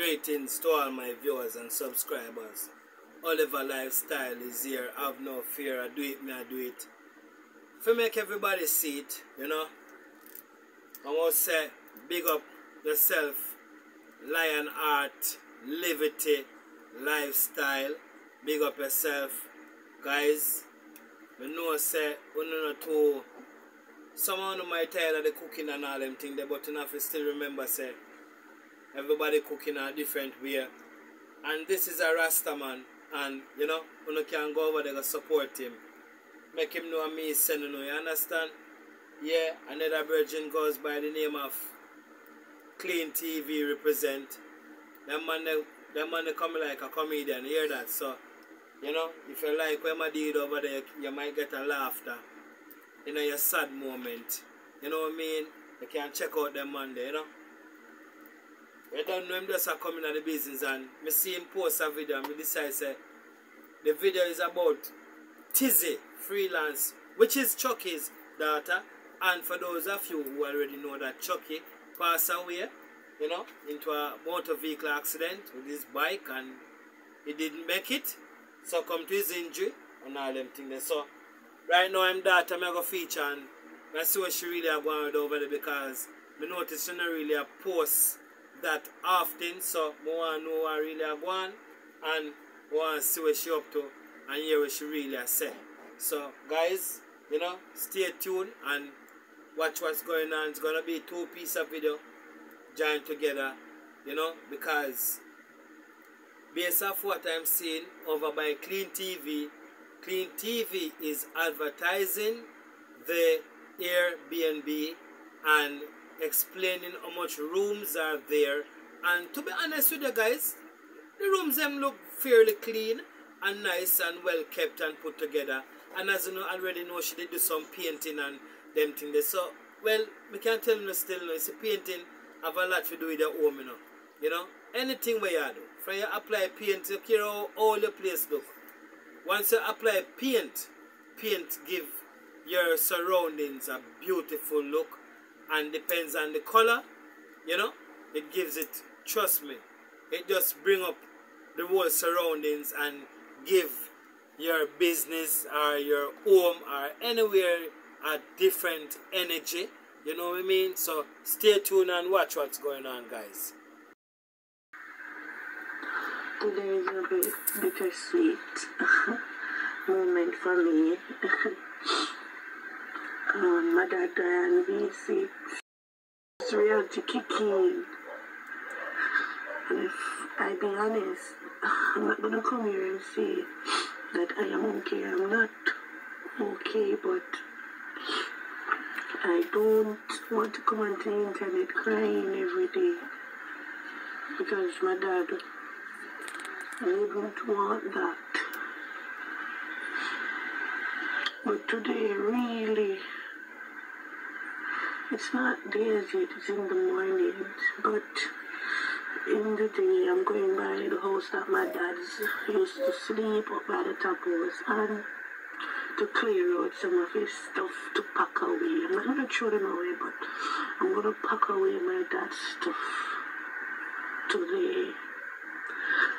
Greetings to all my viewers and subscribers. Oliver Lifestyle is here. Have no fear. I do it, me I do it. If For make everybody see it, you know. I want to say, big up yourself. Lion Art, Liberty, Lifestyle. Big up yourself. Guys, I know say, you know to someone might tired of the cooking and all them things, but you have to still remember say, everybody cooking a different way. And this is a Rasta man. And you know, you can go over there and support him. Make him know me sending you, you understand? Yeah, another virgin goes by the name of Clean TV represent. Them man they, them man they come like a comedian, hear that? So, you know, if you like when I did over there, you might get a laughter. You know, your sad moment. You know what I mean? You can check out them man there, you know? We don't know him just a coming at the business and me see him post a video and me decide say the video is about Tizzy freelance, which is Chucky's daughter. And for those of you who already know that Chucky passed away, you know, into a motor vehicle accident with his bike and he didn't make it. Succumbed to his injury and all them things. So right now I'm daughter I'm to feature and I see what she really are going over there because I notice she not really a post that often so I want to know really are going and want to see what she up to and hear what she really said. So guys, you know, stay tuned and watch what's going on. It's gonna be two piece of video joined together, you know, because based off what I'm seeing over by Clean TV, Clean TV is advertising the Airbnb and explaining how much rooms are there. And to be honest with you guys, the rooms them look fairly clean and nice and well kept and put together. And as you know, already know she did do some painting and them there. So, well, we can't tell you still, no, it's a painting have a lot to do with your home, you know. You know, anything where you do. From you apply paint, you care how all the place look. Once you apply paint, paint give your surroundings a beautiful look and depends on the color, you know, it gives it, trust me, it just bring up the whole surroundings and give your business or your home or anywhere a different energy. You know what I mean? So stay tuned and watch what's going on, guys. Today is a bit bittersweet moment for me. um, on V6. It's reality kicking. And if I be honest, I'm not gonna come here and say that I am okay. I'm not okay, but I don't want to come on the internet crying every day because my dad wouldn't want that. But today, really, it's not days yet, it's in the morning. But in the day, I'm going by the house that my dad used to sleep up by the top house and to clear out some of his stuff to pack away. I'm not going to throw them away, but I'm going to pack away my dad's stuff today.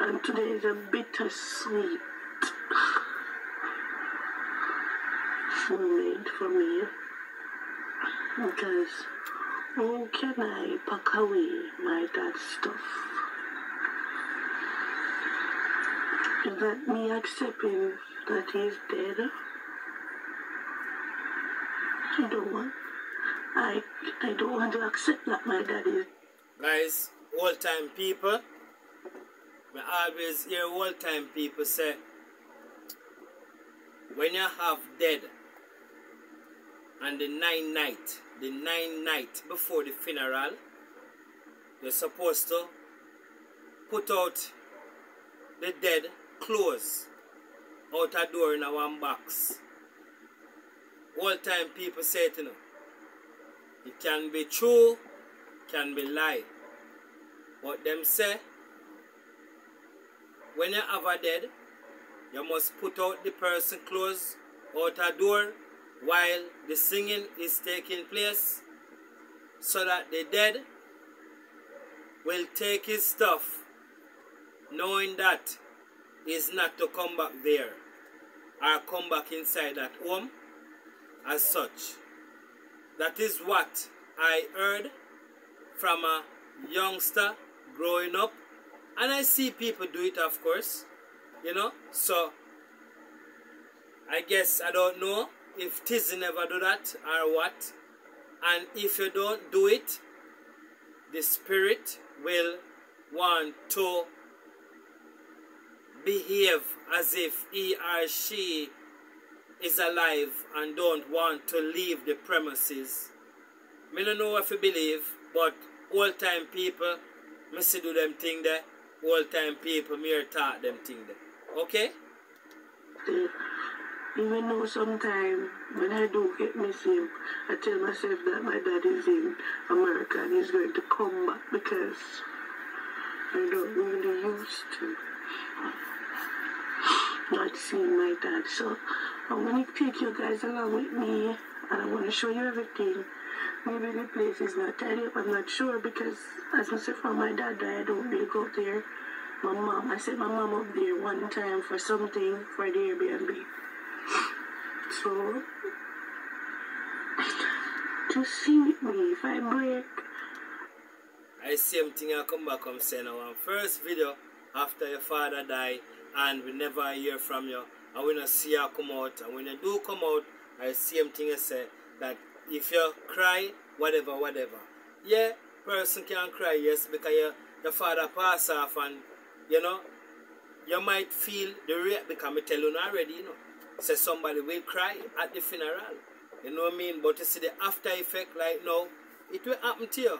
And today is a bittersweet moment for me because how can I pack away my dad's stuff? Is that me accepting that he's dead? I don't want. I I don't want to accept that my dad is. Guys, old time people, I always hear old time people say, when you have dead and the nine night, the nine night before the funeral, you're supposed to put out the dead clothes out a door in a one box. All time people say it, you know. It can be true, can be lie. But them say, when you have a dead, you must put out the person clothes out a door while the singing is taking place so that the dead will take his stuff knowing that is not to come back there or come back inside that home as such. That is what I heard from a youngster growing up. And I see people do it, of course. You know? So, I guess I don't know if Tizzy never do that or what. And if you don't do it, the spirit will want to behave as if he or she is alive and don't want to leave the premises. Me don't know if you believe, but old time people, me see do them thing there. Old time people, me talk them thing there. Okay? Mm. Even though sometimes when I do get missing, I tell myself that my dad is in America and he's going to come back because I don't really used to not seeing my dad. So I'm going to take you guys along with me and I want to show you everything. Maybe the place is not tidy up, I'm not sure because as I said from my dad I don't really go there. My mom, I sent my mom up there one time for something for the Airbnb. So, just see me if I break. I same thing I come back and say now. One first video after your father died and we never hear from you and we not see you come out and when you do come out I same thing I say that if you cry whatever whatever yeah person can cry yes because your, your father pass off and you know you might feel the rate because I tell you already you know say somebody will cry at the funeral you know what I mean but you see the after effect like now it will happen to you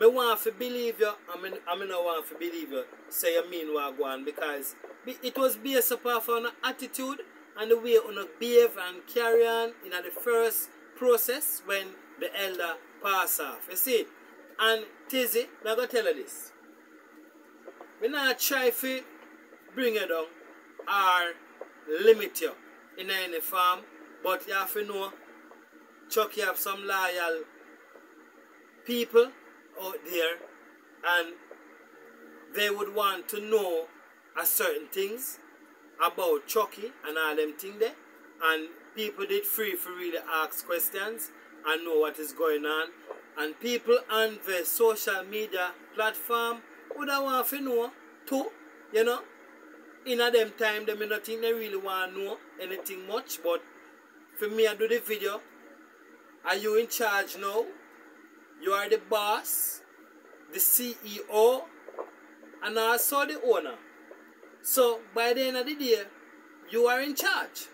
me want to believe you, I mean, I mean, I want to believe you. Say you mean what go on because it was based upon an attitude and the way you behave and carry on in the first process when the elder pass off. You see, and Tizzy, I'm gonna tell you this. We not try to bring you down or limit you in any farm, but you have to know, Chuck, you have some loyal people out there and they would want to know a certain things about Chucky and all them things there. And people did free for really ask questions and know what is going on. And people on the social media platform would have want to know too, you know. In a them time, they may not think they really want to know anything much, but for me, I do the video. Are you in charge now? You are the boss, the CEO, and also the owner. So by the end of the day, you are in charge.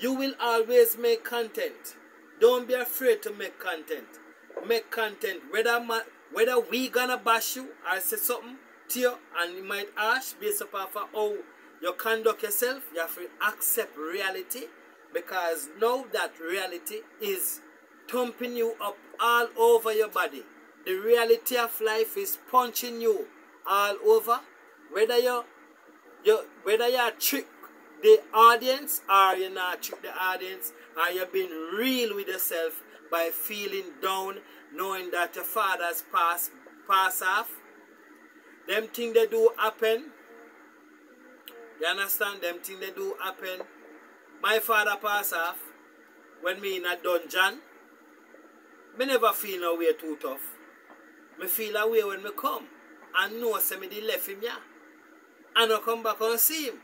You will always make content. Don't be afraid to make content. Make content. Whether whether we gonna bash you or say something you and you might ask based upon how you conduct yourself, you have to accept reality because know that reality is thumping you up all over your body. The reality of life is punching you all over. Whether you you whether you're trick the audience or you not trick the audience or you being real with yourself by feeling down, knowing that your father's pass pass off. Them thing they do happen. You understand? Them thing they do happen. My father pass off when me in a dungeon. Me never feel no way too tough. Me feel a way when me come. And know say me did left him yeah. And I come back and see him.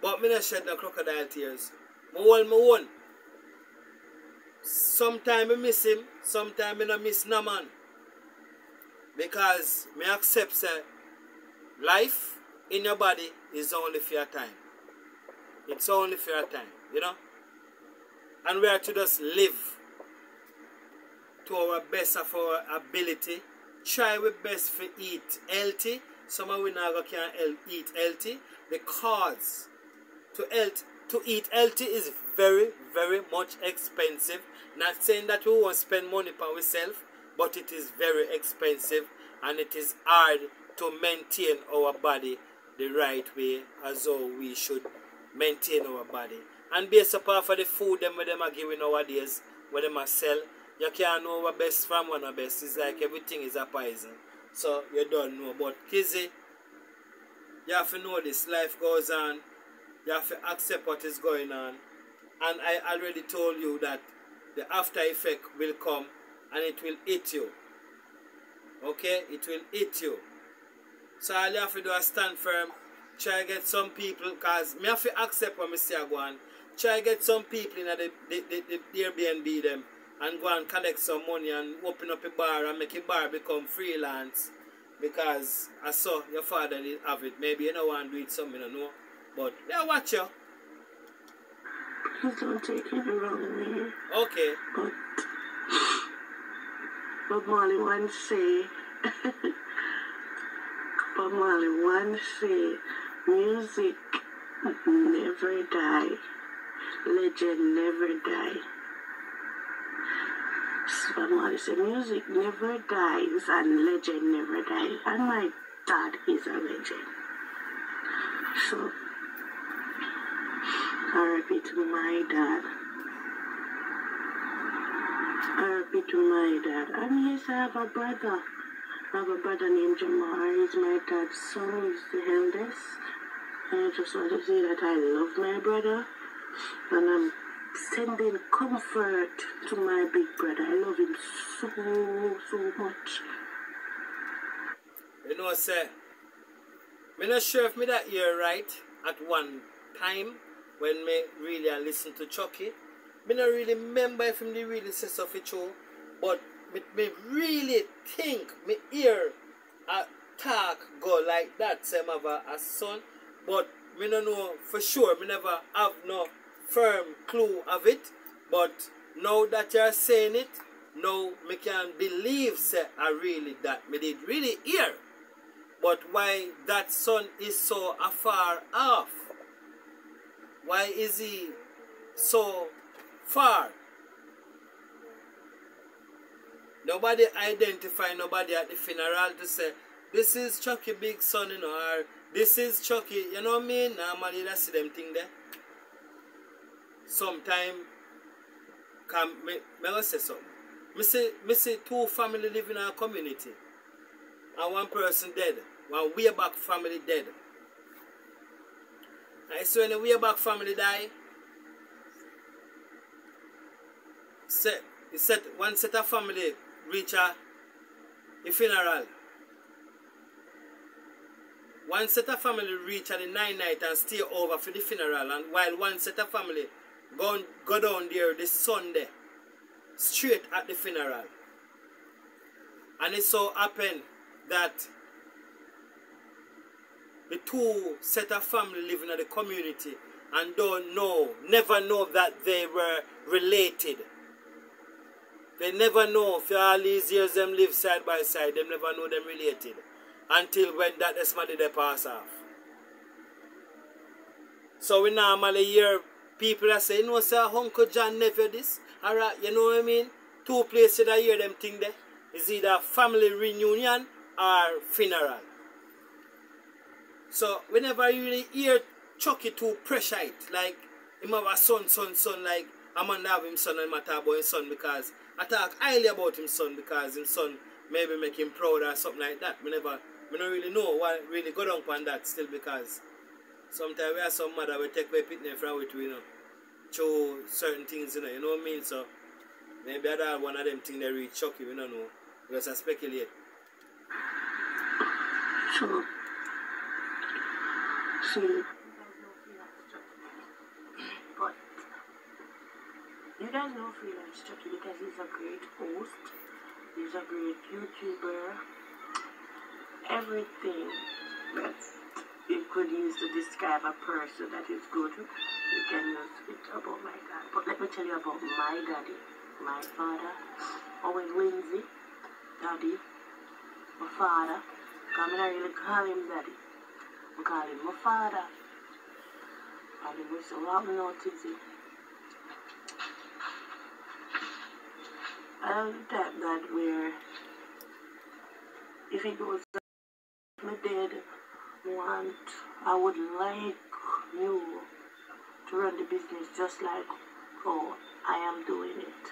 But me not shed no crocodile tears. Me hold me one. Sometimes I miss him, sometimes I not miss no man. Because me accept say life in your body is only for your time. It's only for your time, you know? And we are to just live to our best of our ability. Try our best to eat healthy. Some of we now can eat healthy because to health to eat healthy is very very much expensive. Not saying that we won't spend money for ourselves, but it is very expensive and it is hard to maintain our body the right way as though we should maintain our body. And based upon for the food them them are giving nowadays, where them are sell, you can't know what best from one of best. It's like everything is a poison. So you don't know. But Tizzy, You have to know this. Life goes on. You have to accept what is going on. And I already told you that the after effect will come and it will eat you. Okay? It will eat you. So all you have to do is stand firm. Try get some people, because me have to accept what I say go on. Try get some people in the, the, the, the Airbnb them and go and collect some money and open up a bar and make a bar become freelance. Because I saw your father did have it. Maybe you don't want to do it something, I know. But yeah, watch you. Please don't take it the wrong way. Okay. But Bob Marley once say Bob once say music never die. Legend never die. Bob Marley said music never dies and legend never die. And my dad is a legend. So RIP to my dad. RIP to my dad. And yes, I have a brother. Have a brother named Jamar. He's my dad's son. He's the eldest. I just want to say that I love my brother. And I'm sending comfort to my big brother. I love him so, so much. You know, sir, I'm not sure if me that year right at one time when me really I listen to Chucky. Me not really remember if him really say something true, but me, me really think me hear a talk go like that same have a, a son, but me no know for sure. Me never have no firm clue of it, but now that you're saying it, now me can believe say I really that me did really hear. But why that son is so afar off? Why is he so far? Nobody identify nobody at the funeral to say, this is Chucky big son, you know, or this is Chucky, you know what I mean? Normally that's them thing there. Sometime, come, me, me go say something. Me see, me see two family live in our community. And one person dead. One way back family dead. I see when the way back family die, set, set, one set of family reach a, a funeral. One set of family reach at the nine night and stay over for the funeral. And while one set of family go, go down there this Sunday, straight at the funeral. And it so happened that the two set of family living in the community and don't know, never know that they were related. They never know for all these years them live side by side, they never know them related. Until when that somebody they pass off. So we normally hear people that say, you know, sir, Uncle John never this. Alright, you know what I mean? Two places that I hear them thing there. Is either family reunion or funeral. So whenever you really hear Chucky too pressure it, like him have a son, son, son, like Amanda have him son and matter about his son because I talk highly about him son because his son maybe make him proud or something like that. We never we don't really know what really go down on that still because sometimes we have some mother we take away pitney from it, you know. Show certain things, you know, you know what I mean? So maybe that one of them things they shock you we don't know. Because I speculate. So, see, you guys know Freelance Chucky because he's a great host, he's a great YouTuber, everything that you could use to describe a person that is good, you can use it about my dad. But let me tell you about my daddy, my father, Owen Lindsay, daddy, my father. I'm not really call him daddy. I call him my father. He was so what me notice I'm the that where if it was my dad want I would like you to run the business just like how I am doing it.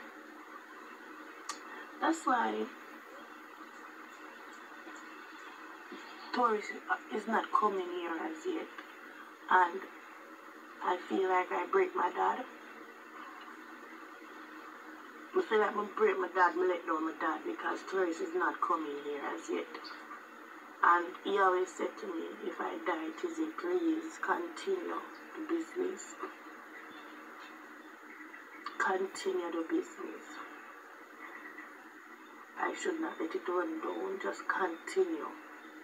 That's why tourist is not coming here as yet. And I feel like I break my dad. I feel like I break my dad, I let down my dad because tourist is not coming here as yet. And he always said to me, if I die, Tizzy, please continue the business. Continue the business. I should not let it run down, just continue.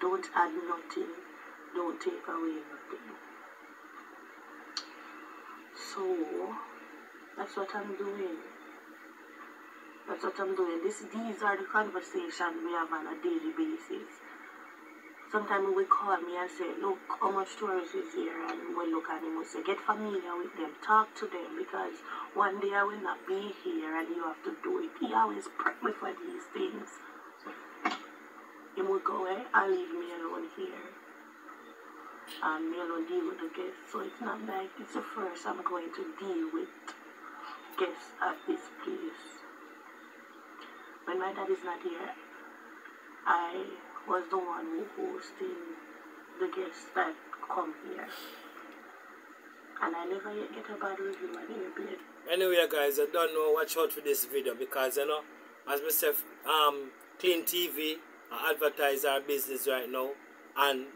Don't add nothing, don't take away nothing. So, that's what I'm doing. That's what I'm doing. This, these are the conversations we have on a daily basis sometimes we call me and say, look how much tourists is here and we look at him and say, get familiar with them, talk to them because one day I will not be here and you have to do it. He always prep me for these things. He will go away and leave me alone here. And me alone deal with the guests. So it's not like it's the first I'm going to deal with guests at this place. When my dad is not here, I was the one who hosted the guests that come here. And I never yet get a bad review on Airbnb. Anyway, guys, I don't know. Watch out for this video because you know, as myself, um, Clean TV, I advertise our business right now, and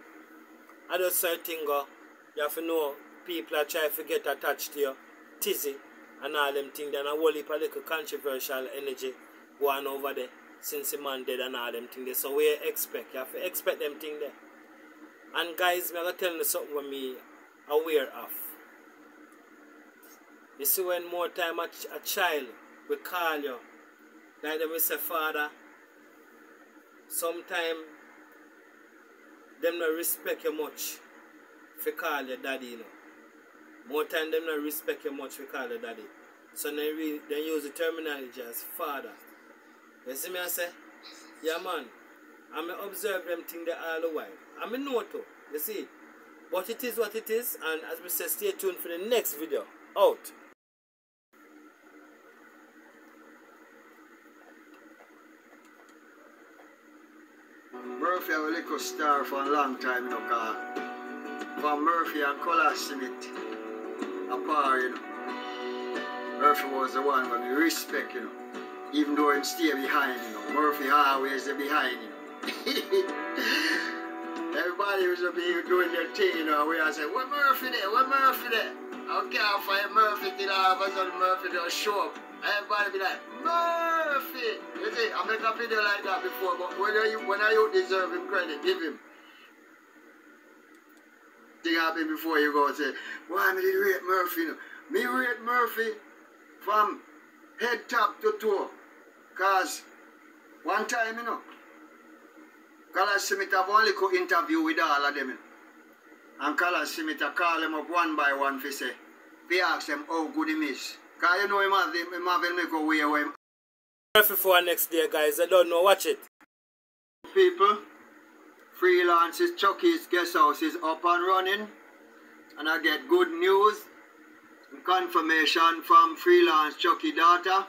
I just say thing, you have to know people are trying to get attached to your tizzy and all them things. Then a whole heap of little controversial energy going over there since the man dead and all them things there. So we expect, you have to expect them things there. And guys, I'm gonna tell you something with me aware of. You see when more time a, a child we call you, like them we say father, sometime them not respect you much if you call your daddy, you know. More time them not respect you much if you call your daddy. So they, re, they use the terminology as father. You see me I say? Yeah man. I'm observe them thing there all the while. I may know too. You see? But it is what it is and as we say stay tuned for the next video. Out. Murphy have a little star for a long time, you know, from Murphy and Color Smith apart, you know. Murphy was the one that we respect, you know. Even though him stay behind, you know. Murphy always stay behind, you know. Everybody was be doing their thing, you know. We all say, what Murphy there? What Murphy there? I can't find Murphy till all of a sudden Murphy just show up. Everybody be like, Murphy! You see, I make a video like that before, but when you when you deserve him credit, give him. Think happy before you go and say, why me did rate Murphy? You know? Me rate Murphy from head top to toe. Cause one time, you know, Color Smith have only could interview with all of them. You know? And Color Smith call them up one by one for say, they ask them how good him is. Because you know him have, him have him make a way where him for next day guys. I don't know. Watch it. people. Freelances Chucky's guest house is up and running. And I get good news and confirmation from freelance Chucky data.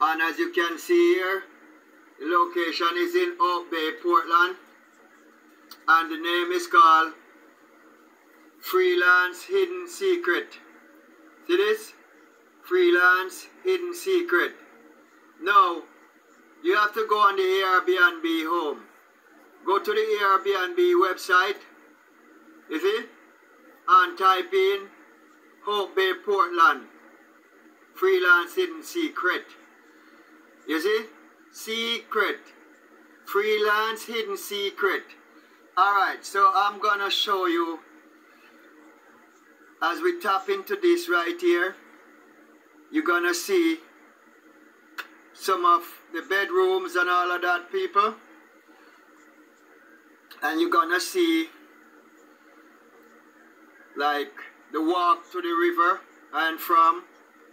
And as you can see here, the location is in Hope Bay, Portland. And the name is called Freelance Hidden Secret. See this? Freelance Hidden Secret. Now, you have to go on the Airbnb home. Go to the Airbnb website, you see, and type in Hope Bay Portland Freelance Hidden Secret. You see? Secret. Freelance Hidden Secret. Alright, so I'm gonna show you as we tap into this right here, you're gonna see some of the bedrooms and all of that people and you're gonna see like the walk to the river and from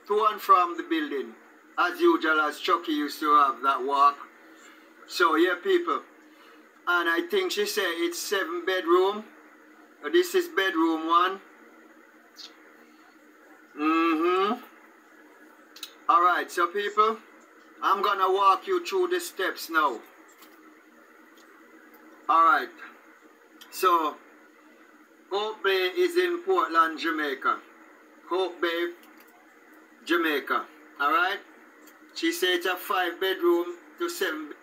to and from the building as usual as Chucky used to have that walk so yeah people and I think she said it's seven bedroom this is bedroom one mm-hmm all right so people I'm gonna walk you through the steps now. Alright. So, Hope Bay is in Portland, Jamaica. Hope Bay, Jamaica. Alright? She said it's a five bedroom to seven.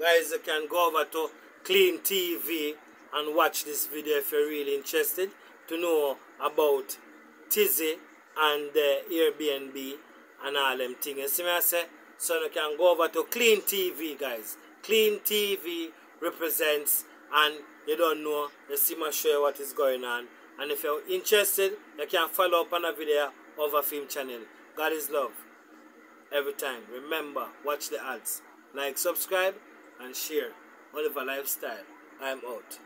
Guys, you can go over to Clean TV and watch this video if you're really interested to know about Tizzy and the Airbnb and all them things. You see me I say? So you can go over to Clean TV, guys. Clean TV represents and you don't know, you see me show you what is going on. And if you're interested, you can follow up on a video over Film Channel. God is love. Every time. Remember, watch the ads. Like, subscribe, and share. Oliver Lifestyle. I'm out.